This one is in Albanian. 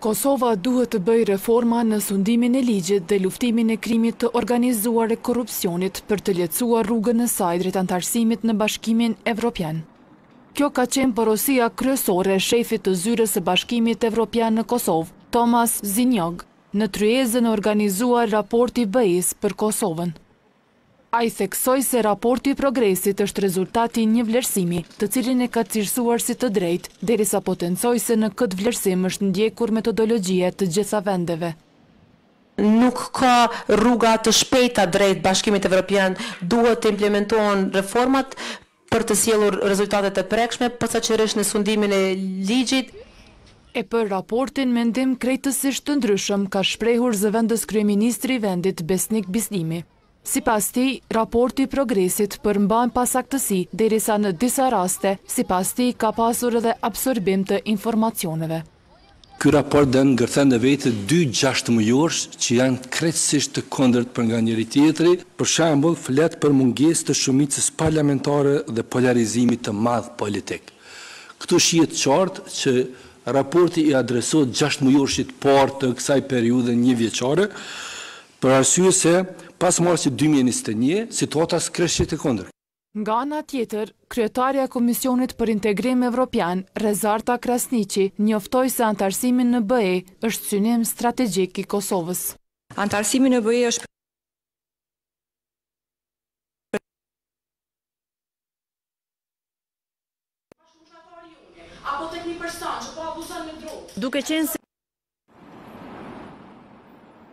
Kosova duhet të bëjë reforma në sundimin e ligjit dhe luftimin e krimit të organizuar e korrupsionit për të lehtësuar rrugën e saj drejt anëtarësimit në Bashkimin Evropian. Kjo ka qenë porosia kryesore e shefit të Zyrës së Bashkimit Evropian në Kosovë, Tomas Szunyog, në tryezën e organizuar Raporti i BE-së për Kosovën. Ai theksoi se raporti i progresit është rezultat i një vlerësimi, të cilin e ka cilësuar si të drejtë, derisa potencoi se në këtë vlerësim është ndjekur metodologjia e të gjitha vendeve. Nuk ka rruga të shpejta drejt Bashkimit Evropian, duhet të implementohen reformat, për të sjellur rezultate të prekshme, posaçërisht në sundimin e ligjit. E për raportin mendim krejtësisht të ndryshëm ka shprehur zëvendëskryeministri i vendit, Besnik Bislimi. Sipas tij, raporti i progresit përmban pasaktësi, derisa në disa raste, sipas tij, ka pasur edhe absorbim të informacioneve. Ky raport do ngërthen në vete dy gjashtëmujorësh që janë krejtësisht të kundërt për nga njëri-tjetri, për shembull flet për mungesë të shumicës parlamentare dhe polarizimit të madh politik. Këtu shihet qartë që raporti i adresohet gjashtëmujorëshit të parë të kësaj periudhe njëvjeçare, për arsye se pas marsit dy mijë e njëzet e një, situata është krejt e kundërt. Nga ana tjetër, kryetarja e Komisionit për Integrim Evropian, Rrezarta Krasniqi, njoftoi se anëtarësimi në BE është synim strategjik i Kosovës. Anëtarësimi në BE është duke qenë.